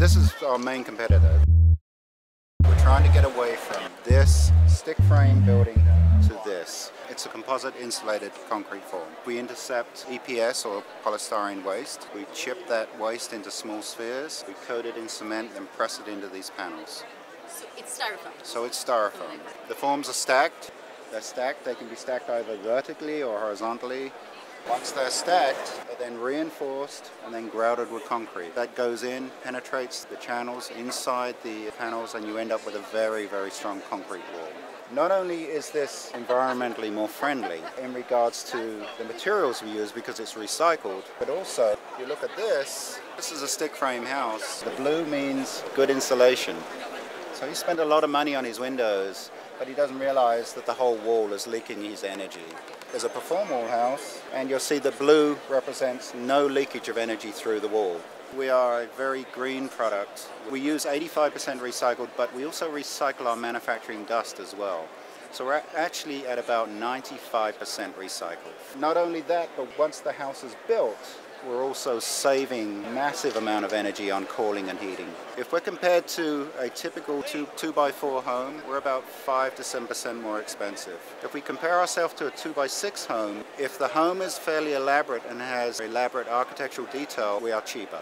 That's our main competitor. We're trying to get away from this stick frame building to this. It's a composite insulated concrete form. We intercept EPS or polystyrene waste. We chip that waste into small spheres. We coat it in cement and press it into these panels. So it's styrofoam. So it's styrofoam. The forms are stacked. They're stacked. They can be stacked either vertically or horizontally. Once they're stacked, they're then reinforced and then grouted with concrete. That goes in, penetrates the channels inside the panels, and you end up with a very, very strong concrete wall. Not only is this environmentally more friendly in regards to the materials we use because it's recycled, but also if you look at this, this is a stick frame house. The blue means good insulation. So he spent a lot of money on his windows, but he doesn't realize that the whole wall is leaking his energy. There's a perform wall house, and you'll see the blue represents no leakage of energy through the wall. We are a very green product. We use 85% recycled, but we also recycle our manufacturing dust as well. So we're actually at about 95% recycled. Not only that, but once the house is built, we're also saving massive amount of energy on cooling and heating. If we're compared to a typical two, two by four home, we're about five to seven percent more expensive. If we compare ourselves to a two by six home, if the home is fairly elaborate and has elaborate architectural detail, we are cheaper.